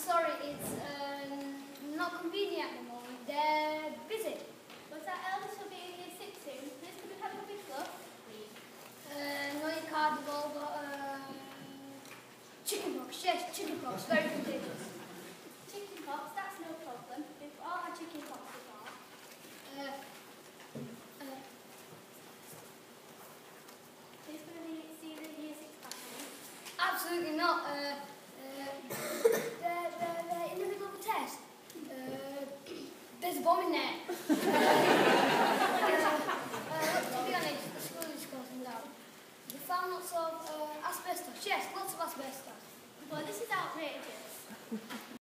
sorry, it's um, not convenient at the moment. They're busy. Was that eldest will be in year six? This could have a big look, please. No, you can't. All got um, chicken pox. Yes, chicken pox. Very contagious. Chicken pox, that's no problem. We've all had chicken pox before. Uh, uh, absolutely not. Uh, down. They found lots of uh, asbestos. Yes, lots of asbestos. Well, this is outrageous.